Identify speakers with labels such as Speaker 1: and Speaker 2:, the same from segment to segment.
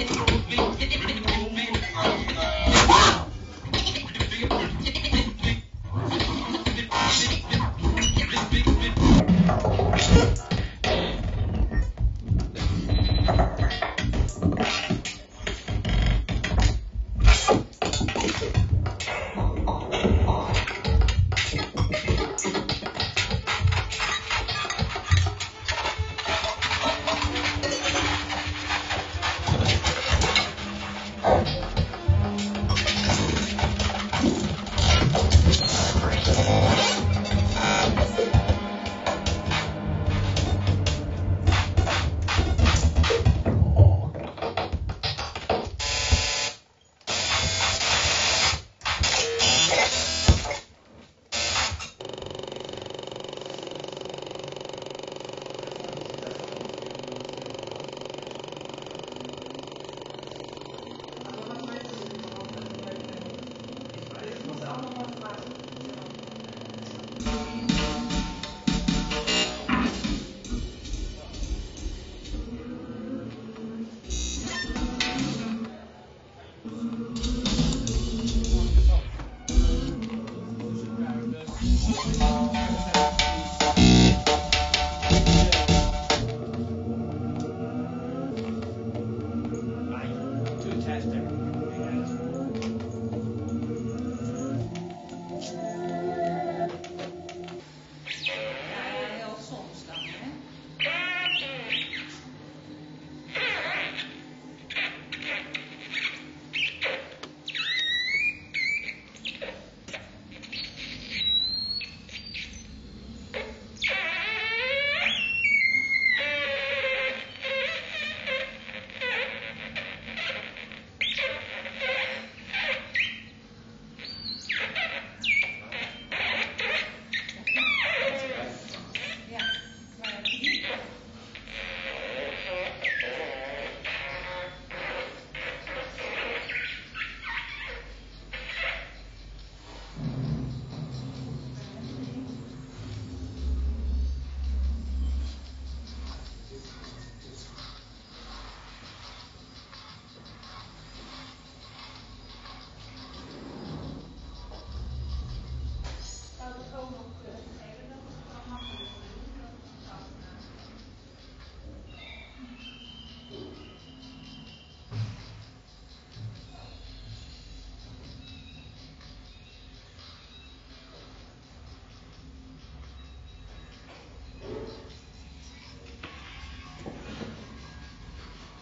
Speaker 1: it,
Speaker 2: move it,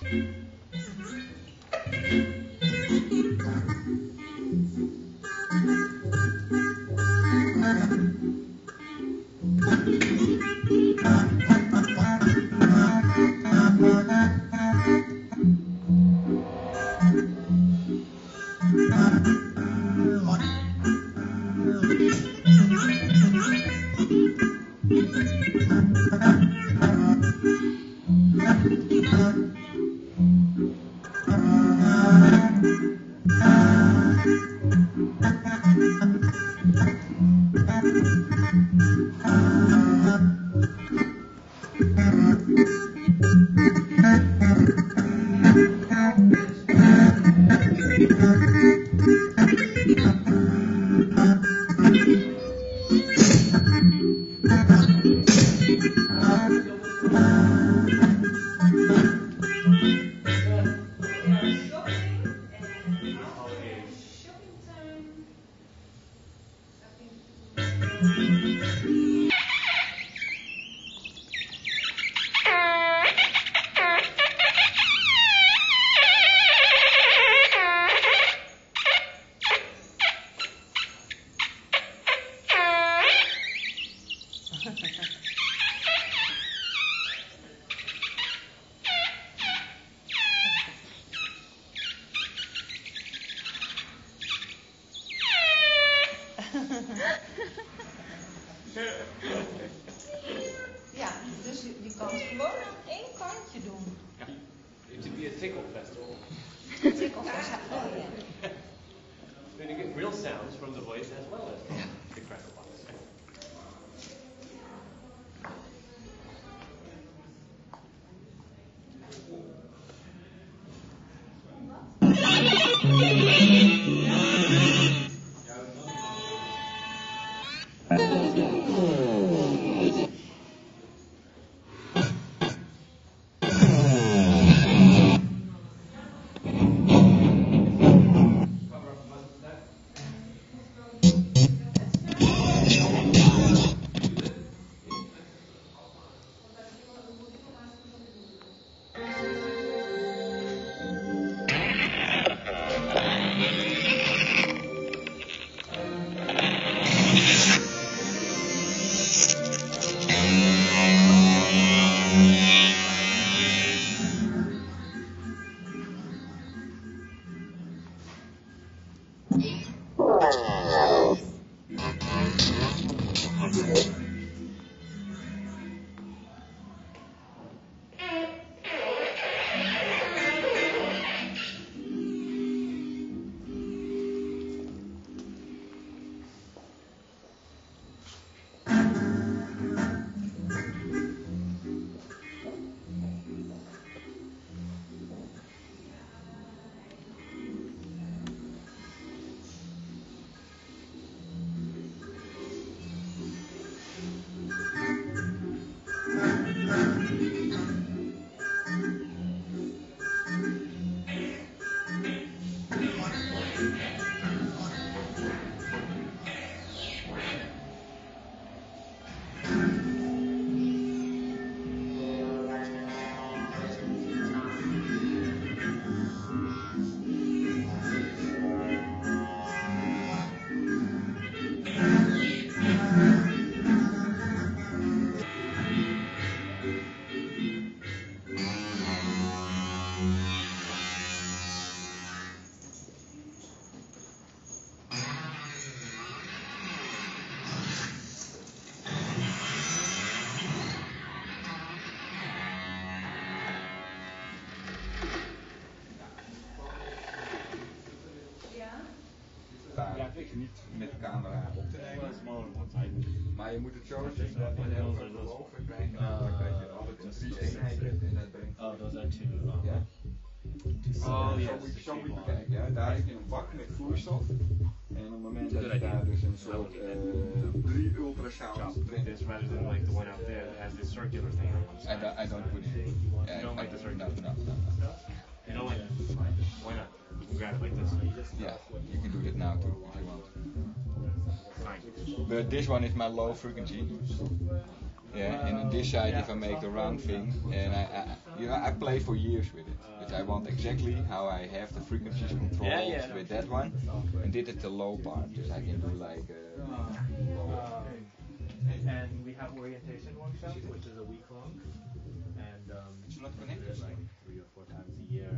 Speaker 2: Ja,
Speaker 3: brengt.
Speaker 4: Oh, those are two. Um,
Speaker 3: Ja?
Speaker 1: Oh,
Speaker 3: zo
Speaker 1: yes,
Speaker 3: moet je,
Speaker 1: the
Speaker 3: zo moet je
Speaker 1: cheap one.
Speaker 3: bekijken. Ja? Daar heb je een bak met vloeistof. En op het moment dat je daar dus een soort drie ultrasound brengt.
Speaker 4: This rather than like the one out there that has this circular thing on one
Speaker 3: I don't, I don't put it.
Speaker 4: You don't like the
Speaker 3: no,
Speaker 4: circular?
Speaker 3: no, no, no.
Speaker 4: You know what? Why not? You can grab it like this.
Speaker 3: Yeah, you can do that now too if you want.
Speaker 4: Fine.
Speaker 3: But this one is my low frequency. Yeah, and on this side, if I make the round thing, and I, I, you know, I play for years with it. But I want exactly how I have the frequencies controlled
Speaker 5: Yeah, yeah.
Speaker 3: with that one, and did it the low part, because I can do like. Uh,
Speaker 4: Um, and we have orientation workshops, which is a week long, and um,
Speaker 3: It's not connected,
Speaker 4: like three or four times a year,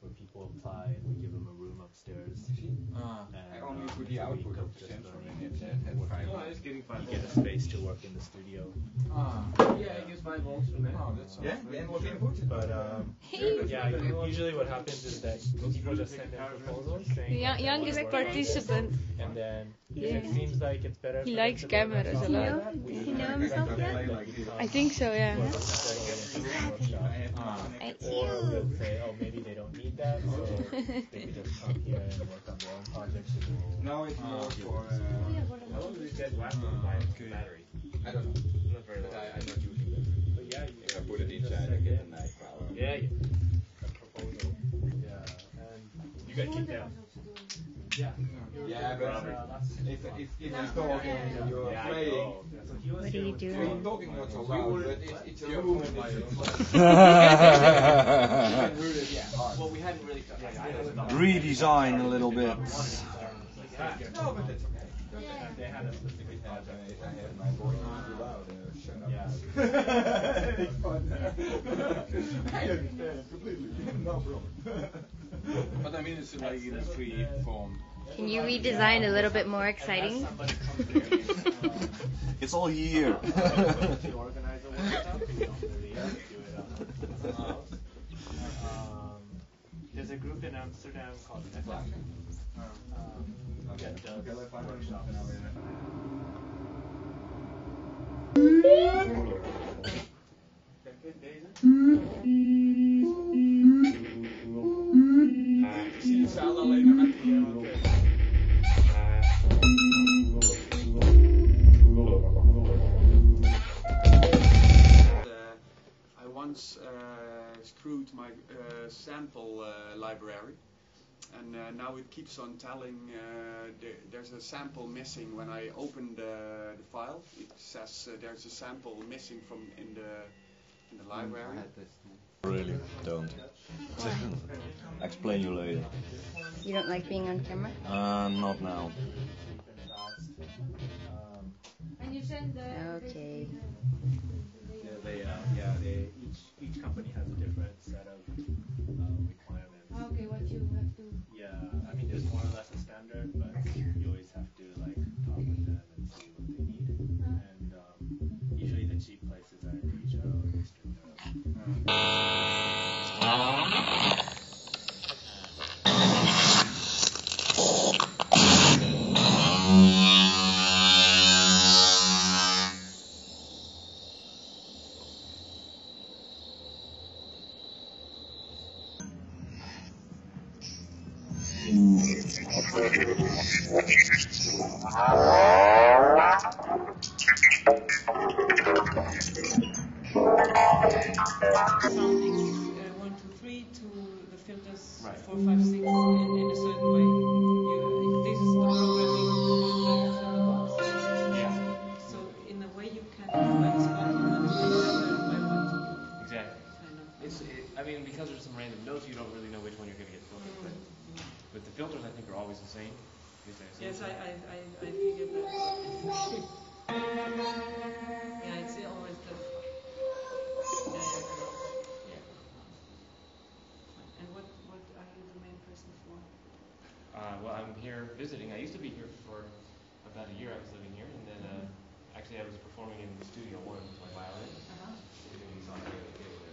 Speaker 4: where people apply and we give them a room upstairs.
Speaker 3: Ah,
Speaker 4: And,
Speaker 3: I only
Speaker 4: um,
Speaker 3: put
Speaker 4: it's
Speaker 3: the
Speaker 4: a week
Speaker 3: output
Speaker 4: of
Speaker 3: of
Speaker 4: just
Speaker 3: sensor
Speaker 4: learning
Speaker 3: it. That had
Speaker 4: working
Speaker 3: five.
Speaker 4: on
Speaker 5: it's getting
Speaker 4: You get a space to work in the studio.
Speaker 3: Ah,
Speaker 5: Yeah, it gives five volts from there.
Speaker 3: oh, that's yeah, the analog input.
Speaker 4: But um, yeah, usually what happens is that people just send in proposals saying
Speaker 6: The young-
Speaker 4: they want to
Speaker 6: youngest
Speaker 4: work on this,
Speaker 6: participant.
Speaker 4: and then
Speaker 6: Yeah.
Speaker 4: if it seems like it's better.
Speaker 6: He likes
Speaker 4: to work on
Speaker 6: cameras a
Speaker 4: something
Speaker 6: lot.
Speaker 4: like that, we
Speaker 6: You
Speaker 4: would
Speaker 6: know
Speaker 4: recommend
Speaker 6: something?
Speaker 4: that you become
Speaker 6: I think so, yeah.
Speaker 4: a orientation workshop.
Speaker 6: I
Speaker 4: Or we'll say, oh, maybe they don't need that, so they could just come here and work on their own projects. and
Speaker 3: it's more for. Uh,
Speaker 5: How long do these guys last on my battery?
Speaker 3: I don't know,
Speaker 5: Not very long.
Speaker 3: I, I'm not using I put it inside, I get
Speaker 4: in
Speaker 3: a nice.
Speaker 5: Yeah, yeah.
Speaker 4: a proposal. Yeah, and
Speaker 5: You got kicked out.
Speaker 4: yeah.
Speaker 3: Yeah, but
Speaker 4: Uh,
Speaker 3: if if if he's talking and you're
Speaker 5: Yeah,
Speaker 3: playing.
Speaker 5: know.
Speaker 4: So he was
Speaker 6: What are you
Speaker 4: with-
Speaker 6: doing?
Speaker 3: You're talking not so loud, but it's, it's a room and it's
Speaker 5: Well, we hadn't really.
Speaker 7: redesign a little bit.
Speaker 3: No, but that's okay.
Speaker 4: They had a specific
Speaker 3: I
Speaker 4: project.
Speaker 3: It's fun. I understand completely. No problem.
Speaker 7: But I mean, it's like in a free form.
Speaker 6: Can you redesign a little bit more exciting?
Speaker 4: Somebody comes here, um,
Speaker 7: It's all here.
Speaker 4: to organize a workshop, you don't really have to do it on themselves. Um, there's a group in Amsterdam called NEFAC, um,
Speaker 3: Okay.
Speaker 4: that does
Speaker 3: Okay, let's find out
Speaker 4: workshops.
Speaker 8: Once uh, screwed my uh, sample uh, library, and uh, now it keeps on telling uh, there, there's a sample missing. When I open the, the file, it says uh, there's a sample missing from in the in the library.
Speaker 7: Really, don't. Explain you later.
Speaker 6: You don't like being on camera?
Speaker 7: Uh, not now.
Speaker 4: Um,
Speaker 6: Okay.
Speaker 4: yeah, they, uh, yeah, they, each, each company has a different set of um, requirements.
Speaker 9: Okay, what you have to.
Speaker 4: you
Speaker 10: performing in Studio One with my violin.
Speaker 9: Uh-huh.
Speaker 10: Doing these on the-
Speaker 9: Uh-huh,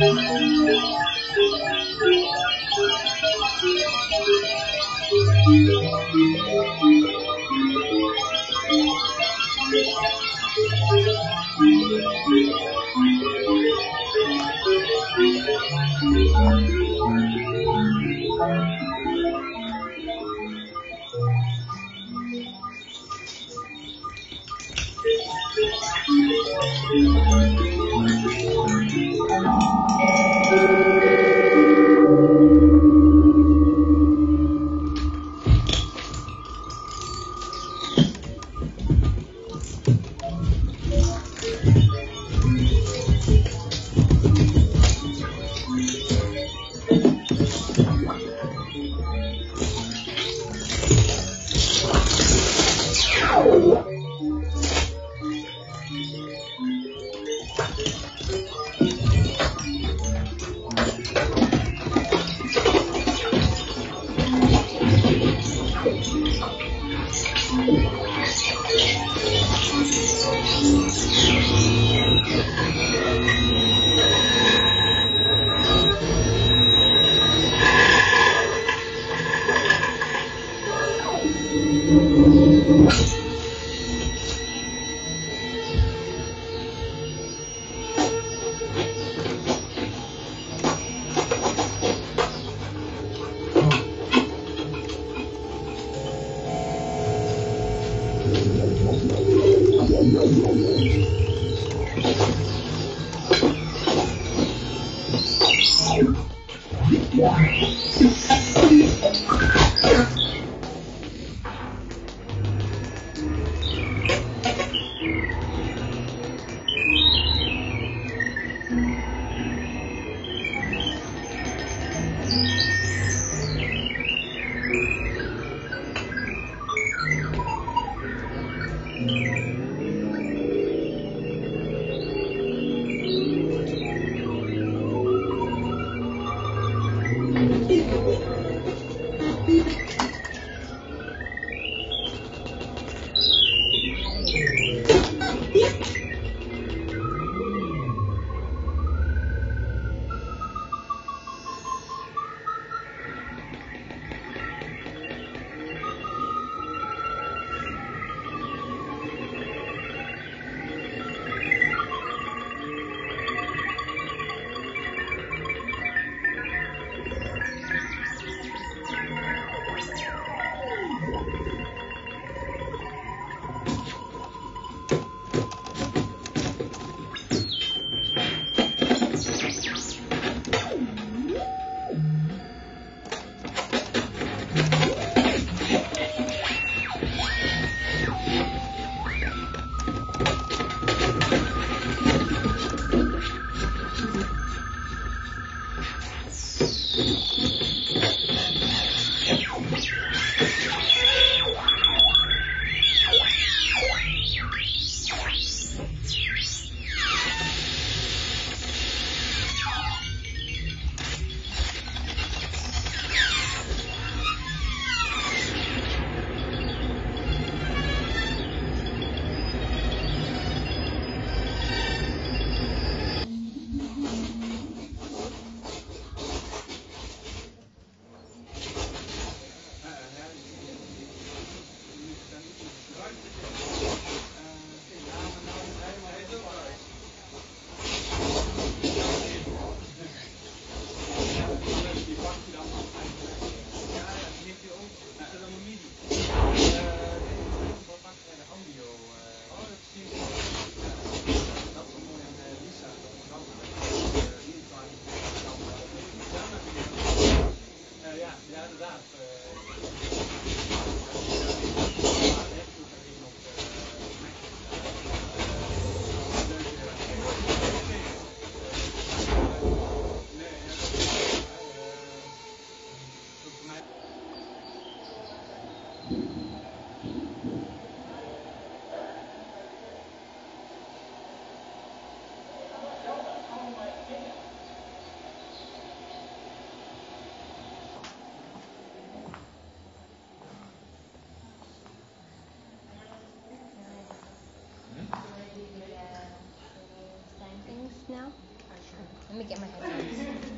Speaker 9: Thank you.
Speaker 6: Me get my headphones.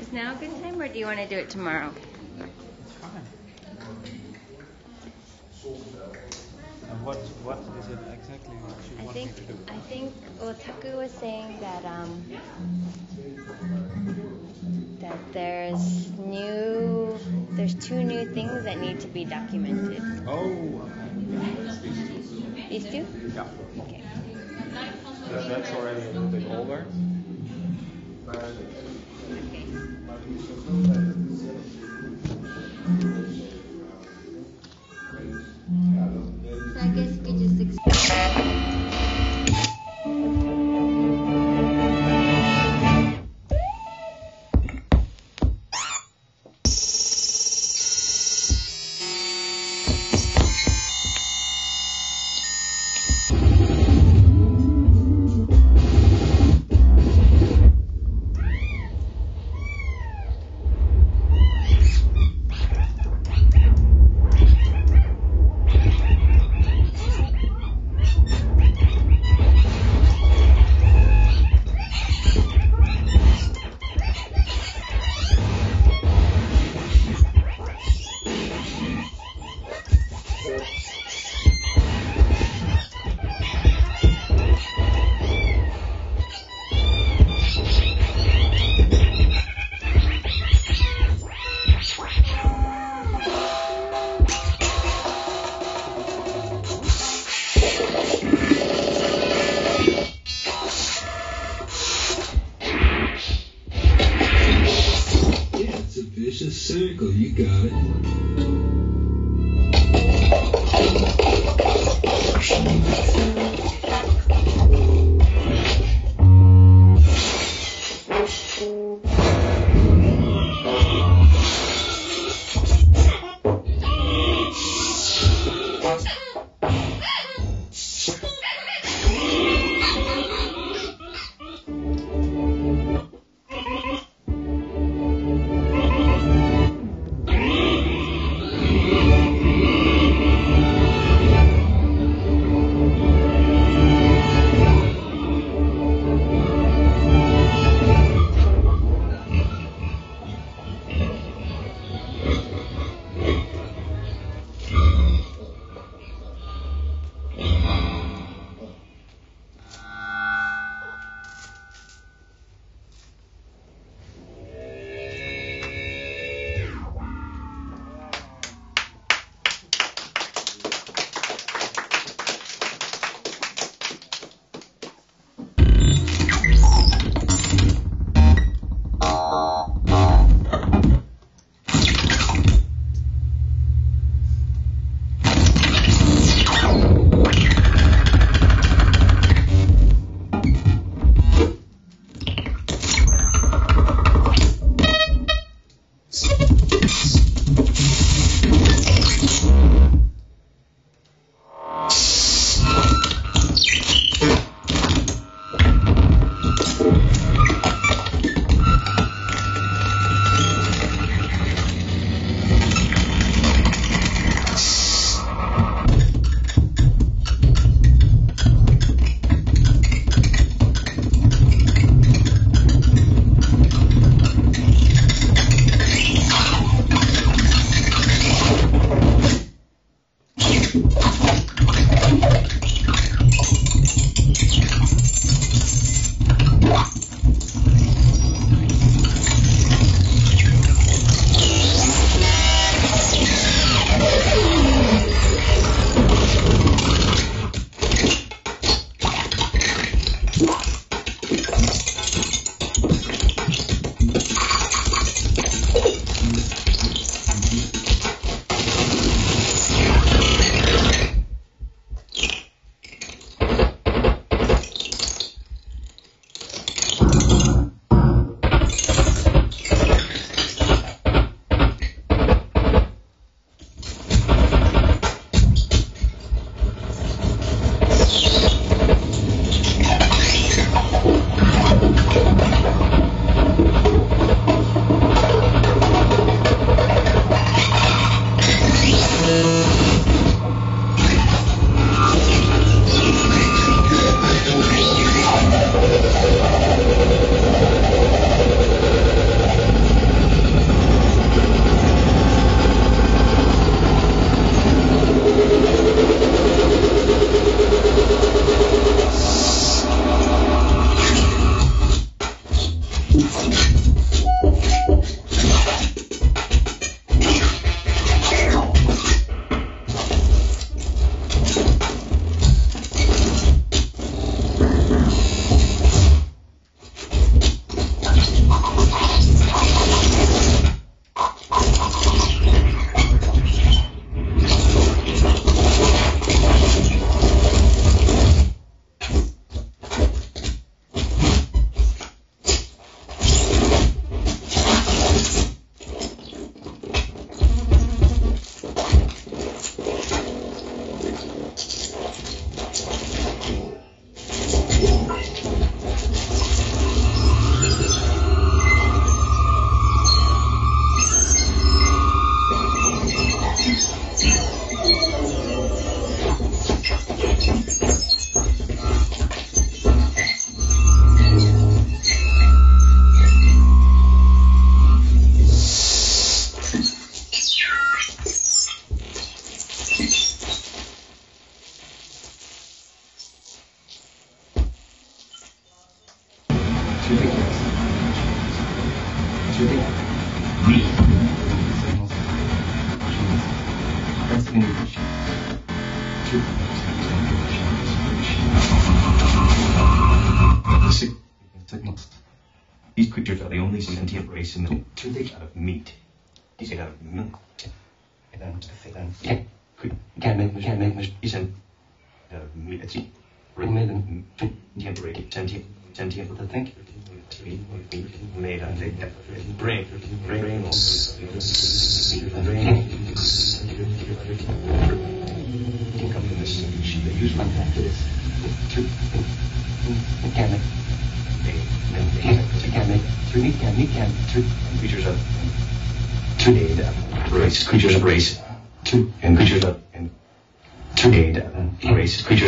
Speaker 6: Is now a good time, or do you want to do it tomorrow?
Speaker 11: And what what is it exactly that you
Speaker 6: I
Speaker 11: want
Speaker 6: think
Speaker 11: me to do?
Speaker 6: I think well, Taku was saying that um that there's new there's two new things that need to be documented.
Speaker 11: Oh,
Speaker 6: These two?
Speaker 11: yeah.
Speaker 6: Okay.
Speaker 11: That, that's already a little bit older.
Speaker 6: So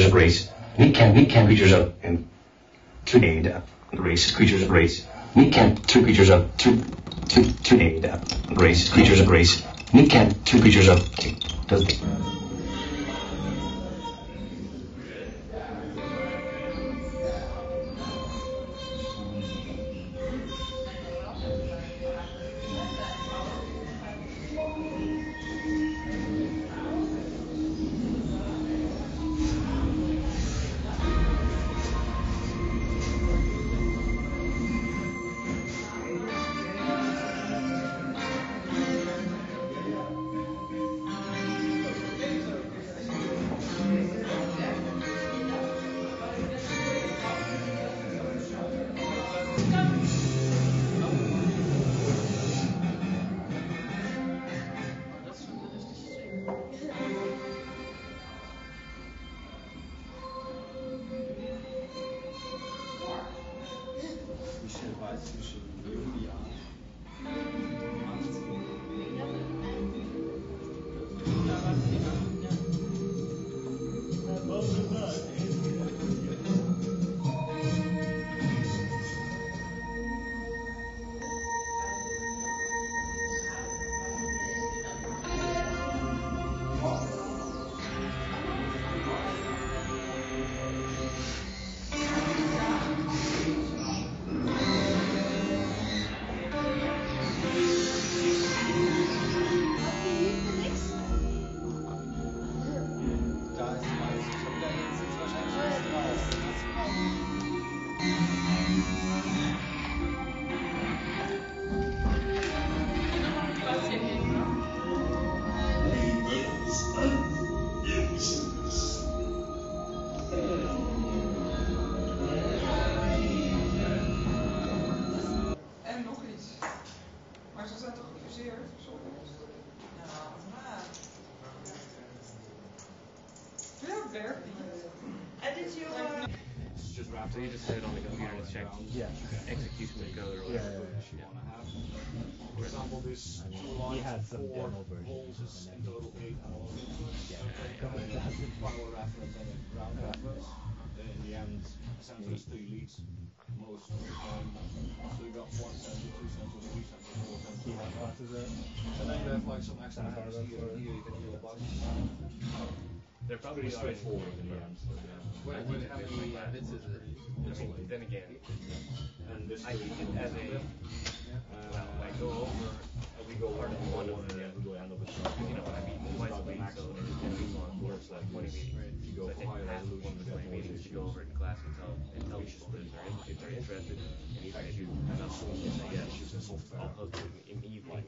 Speaker 12: Creatures of race meat can meat can creatures of and to aid uh, race creatures of race meat uh, can two creatures of to to to aid race creatures of race meat can two creatures of does
Speaker 10: So you just hit it on the computer and check
Speaker 4: Yeah.
Speaker 10: execution code or
Speaker 4: Yeah,
Speaker 10: whatever.
Speaker 4: yeah,
Speaker 3: For example, this
Speaker 4: He
Speaker 3: line
Speaker 4: had some
Speaker 3: four
Speaker 4: demo versions
Speaker 3: holes is
Speaker 4: and
Speaker 3: in total eight holes.
Speaker 4: Yeah.
Speaker 3: Power reference and a ground reference. Then in the end, sensors still leads most of the time. So you got one sensor, two sensors, three sensors, four sensors.
Speaker 4: He had classes there.
Speaker 3: And then you have like some extra
Speaker 4: Some
Speaker 3: hands
Speaker 4: hardware
Speaker 3: here
Speaker 4: for-
Speaker 3: and here, you can do a bunch.
Speaker 10: They're probably
Speaker 7: Pretty
Speaker 10: already-
Speaker 7: straightforward in the end. So, yeah.
Speaker 10: What, what, how many bits is it? I mean, then again,
Speaker 7: And this
Speaker 10: I think it as a, well, I go over, uh, we go part of one of the,
Speaker 7: we go end of the show.
Speaker 10: you know, I meet twice a week, so it's ten weeks long course, like twenty meetings. So I take half of one of the twenty meetings to go over in class and tell, and tell people that if they're, in- if they're interested, and even if you enough to say yes, I'll hook them in evening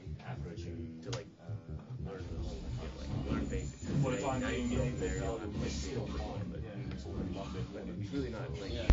Speaker 10: to like, uh, learn the whole, like, learn basics.
Speaker 7: For the time
Speaker 10: Now you
Speaker 7: being,
Speaker 10: go there, you
Speaker 7: that
Speaker 10: don't have like,
Speaker 7: be
Speaker 10: be over
Speaker 7: still
Speaker 10: one, but
Speaker 7: Yeah, it's already one bit.
Speaker 10: but it's really not like.
Speaker 13: Yeah,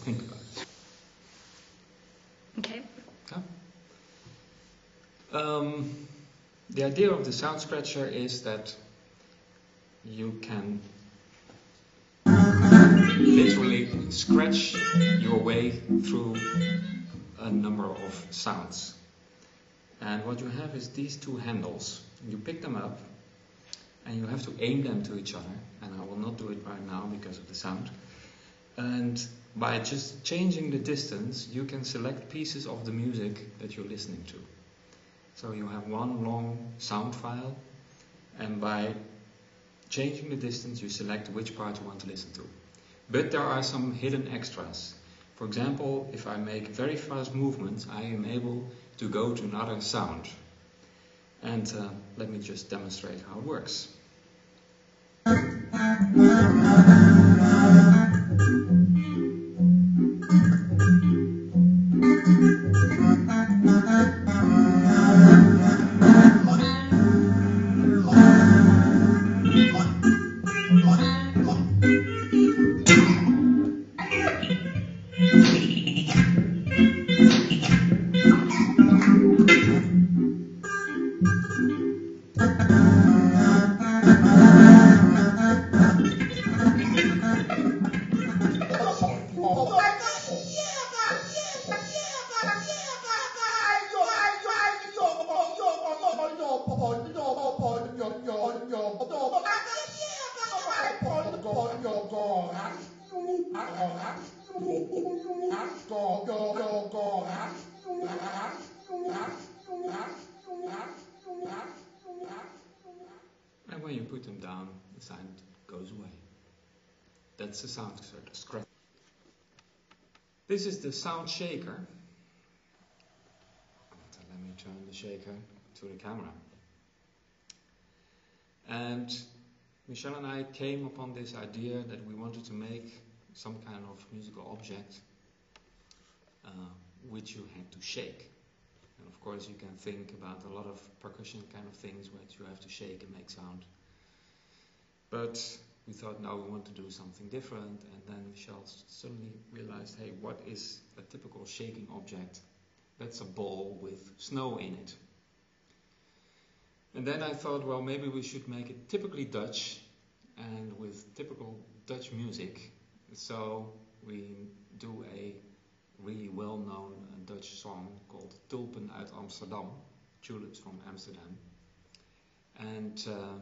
Speaker 11: think about it.
Speaker 14: Okay.
Speaker 11: Um, the idea of the sound scratcher is that you can literally scratch your way through a number of sounds. And what you have is these two handles. You pick them up and you have to aim them to each other. And I will not do it right now because of the sound. And by just changing the distance, you can select pieces of the music that you're listening to. So you have one long sound file, and by changing the distance, you select which part you want to listen to. But there are some hidden extras. For example, if I make very fast movements, I am able to go to another sound. And uh, let me just demonstrate how it works. This is the sound shaker. Let me turn the shaker to the camera. And Michel and I came upon this idea that we wanted to make some kind of musical object uh, which you had to shake. And of course, you can think about a lot of percussion kind of things which you have to shake and make sound. But we thought, now we want to do something different. And then Michel suddenly realized, hey, what is a typical shaking object? That's a ball with snow in it. And then I thought, well, maybe we should make it typically Dutch and with typical Dutch music. So we do a really well known Dutch song called Tulpen uit Amsterdam, Tulips from Amsterdam. And uh,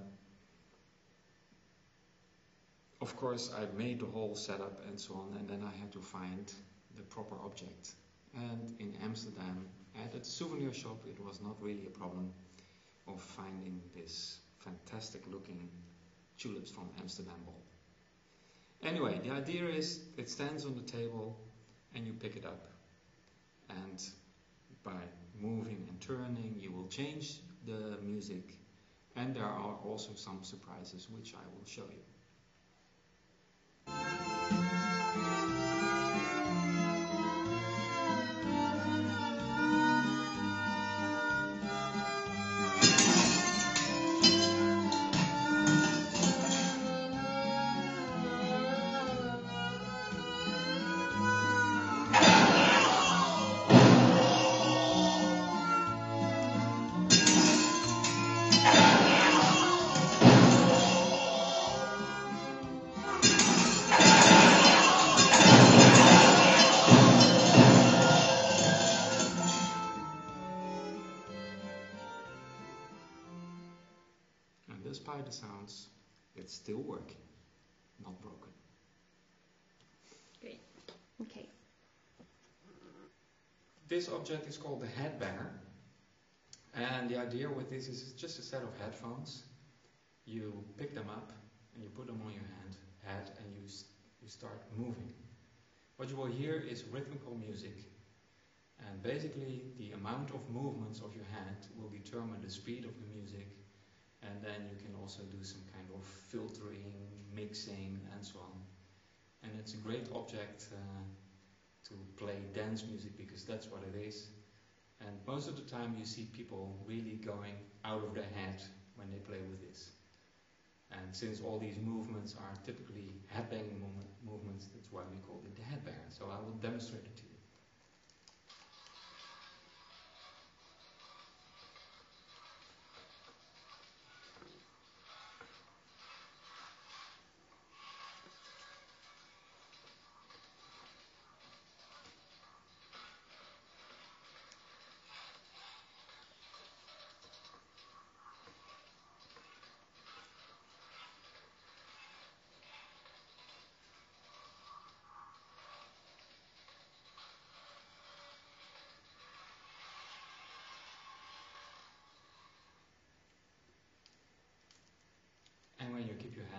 Speaker 11: of course, I made the whole setup and so on, and then I had to find the proper object. And in Amsterdam, at a souvenir shop, it was not really a problem of finding this fantastic looking tulips from Amsterdam ball. Anyway, the idea is it stands on the table and you pick it up. And by moving and turning, you will change the music. And there are also some surprises which I will show you. This object is called the headbanger. And the idea with this is it's just a set of headphones. You pick them up and you put them on your hand, head and you, you start moving. What you will hear is rhythmical music And basically, the amount of movements of your hand will determine the speed of the music, and then you can also do some kind of filtering, mixing, and so on. And it's a great object uh, to play dance music because that's what it is. And most of the time, you see people really going out of their head when they play with this. And since all these movements are typically headbanging movements, that's why we call it the headbanger. So I will demonstrate it to you.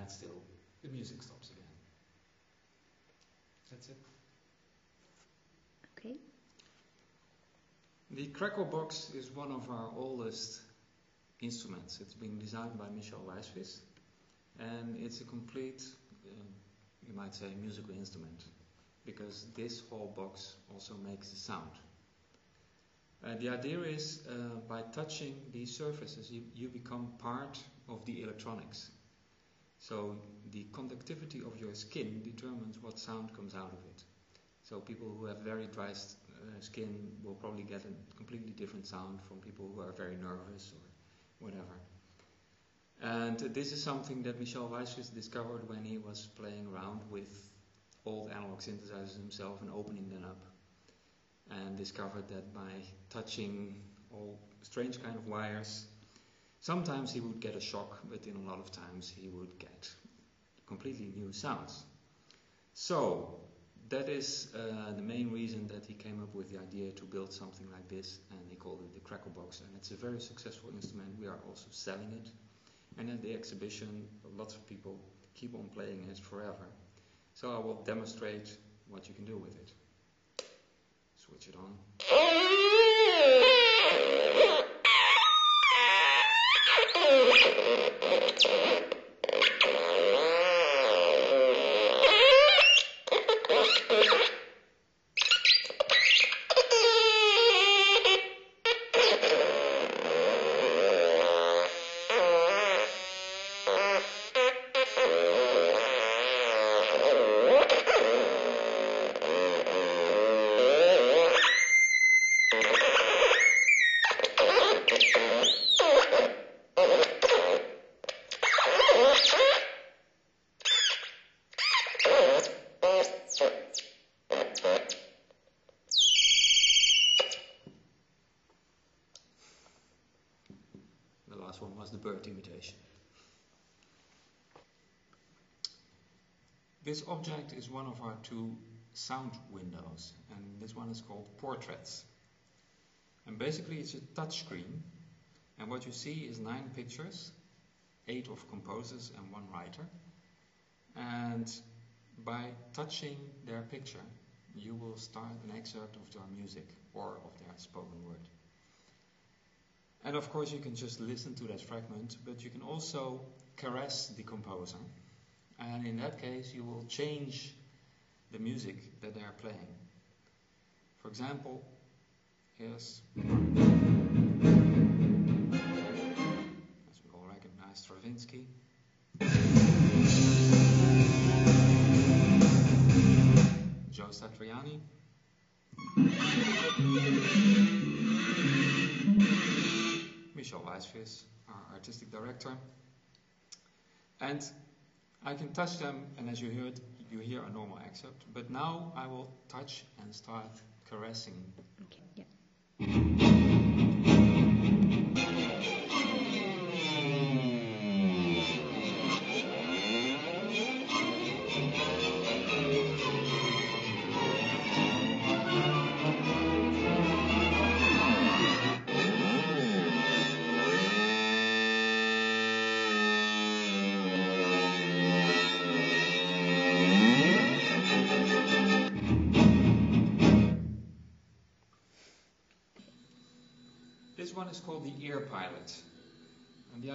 Speaker 11: Still, the music stops again. That's it.
Speaker 14: Okay.
Speaker 11: The crackle box is one of our oldest instruments. It's been designed by Michel Waisvisz, and it's a complete, uh, you might say, musical instrument, because this whole box also makes a sound. Uh, the idea is uh, by touching these surfaces, you, you become part of the electronics. So the conductivity of your skin determines what sound comes out of it. So people who have very dry uh, skin will probably get a completely different sound from people who are very nervous or whatever. And this is something that Michel Waisvisz discovered when he was playing around with old analog synthesizers himself and opening them up. And discovered that by touching all strange kind of wires Sometimes he would get a shock, but in a lot of times he would get completely new sounds. So, that is uh, the main reason that he came up with the idea to build something like this, and he called it the Crackle Box. And it's a very successful instrument. We are also selling it. And at the exhibition, lots of people keep on playing it forever. So I will demonstrate what you can do with it. Switch it on. This object is one of our two sound windows, and this one is called Portraits. And basically, it's a touch screen, and what you see is nine pictures, eight of composers and one writer. And by touching their picture, you will start an excerpt of their music or of their spoken word. And of course, you can just listen to that fragment, but you can also caress the composer and in that case, you will change the music that they are playing. For example, here's, as we all recognize, Stravinsky. Joe Satriani. Michel Waisvisz, our artistic director. And I can touch them, and as you heard, you hear a normal excerpt. But now I will touch and start caressing.
Speaker 14: Okay. Yeah.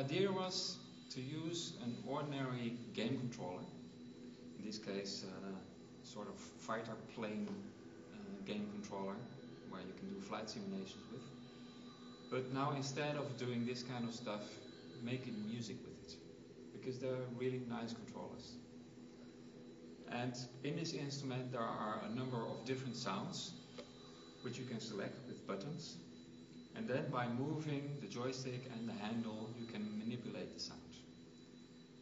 Speaker 11: Idea was to use an ordinary game controller, in this case, uh, sort of fighter plane uh, game controller, where you can do flight simulations with. But now instead of doing this kind of stuff, making music with it. Because they're really nice controllers. And in this instrument there are a number of different sounds which you can select with buttons. And then by moving the joystick and the handle you can manipulate the sound.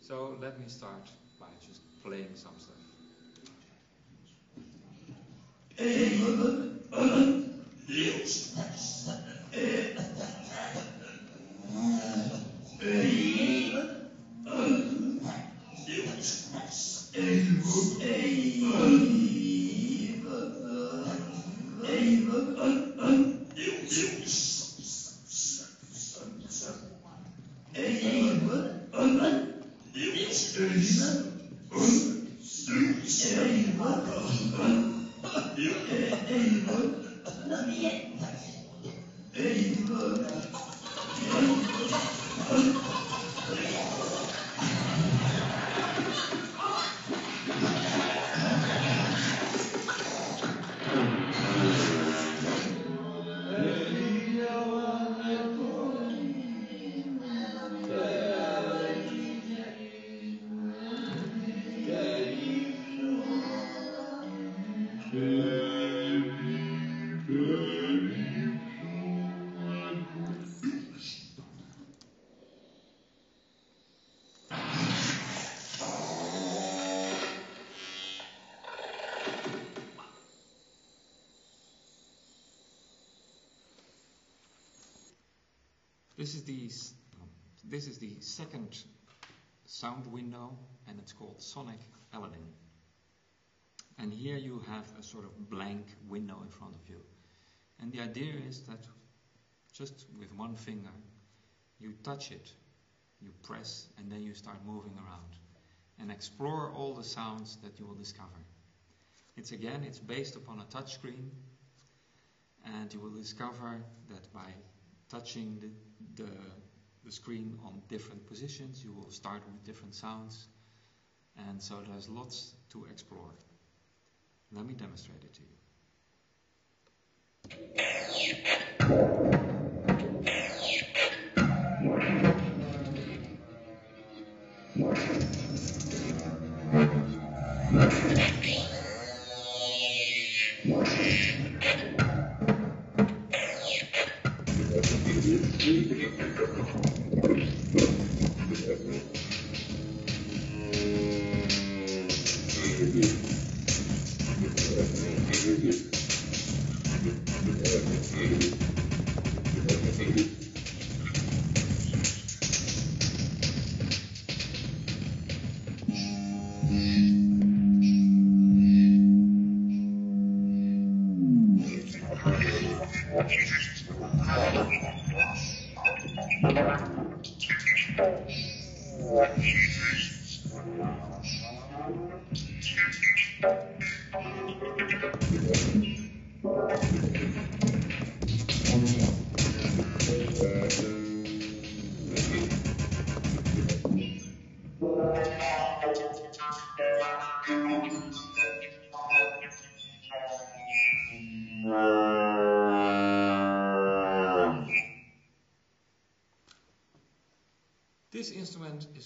Speaker 11: So let me start by just playing some stuff. Hey, look. This is the this is the second sound window and it's called Sonic Aladdin. And here you have a sort of blank window in front of you. And the idea is that just with one finger you touch it, you press and then you start moving around and explore all the sounds that you will discover. It's again, it's based upon a touch screen and you will discover that by touching the, the, the, screen on different positions. You will start with different sounds. And so there's lots to explore. Let me demonstrate it to you. This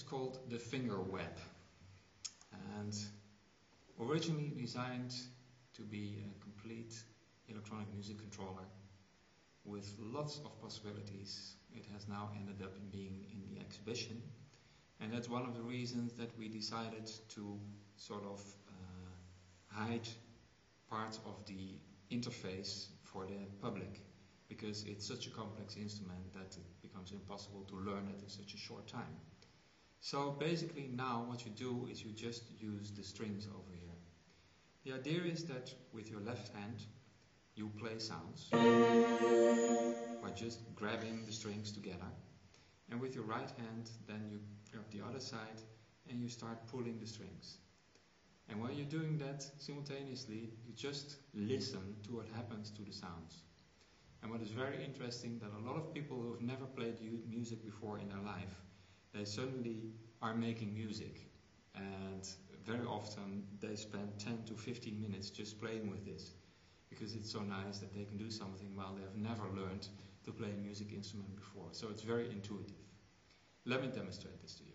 Speaker 11: called the finger web and originally designed to be a complete electronic music controller with lots of possibilities. It has now ended up being in the exhibition and that's one of the reasons that we decided to sort of uh, hide parts of the interface for the public because it's such a complex instrument that it becomes impossible to learn it in such a short time. So basically now what you do is you just use the strings over here. The idea is that with your left hand you play sounds by just grabbing the strings together and with your right hand then you grab the other side and you start pulling the strings. And while you're doing that simultaneously you just listen to what happens to the sounds. And what is very interesting that a lot of people who have never played music before in their life, they suddenly are making music. And very often they spend 10 to 15 minutes just playing with this because it's so nice that they can do something while they have never learned to play a music instrument before. So it's very intuitive. Let me demonstrate this to you.